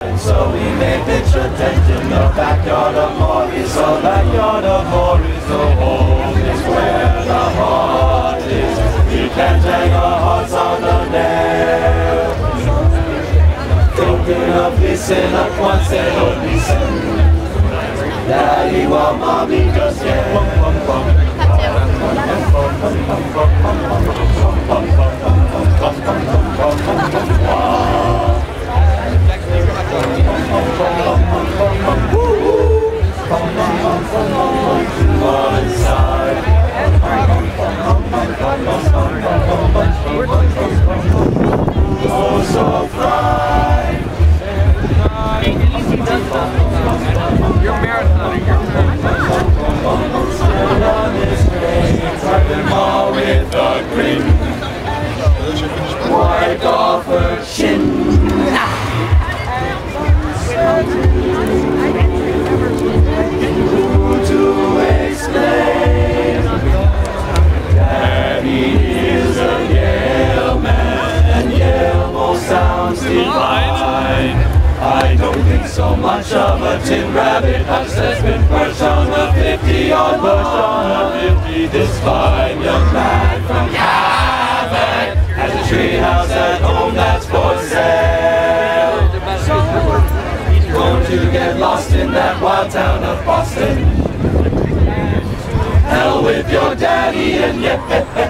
So we a tent in the backyard of Maurice, the backyard of Maurice, the home is where the heart is. We can hang our hearts on the nail. Thinking of listen up once and oh listen. Daddy while mommy just. Oh, so Wiped off her chin. I don't think so much of a tin rabbit hutch that's been perched on a 50 on perched on a 50. This fine young man from Harvard has a treehouse at home that's for sale. Going to get lost in that wild town of Boston. Hell with your daddy and yeah, hell with your daddy and yeah.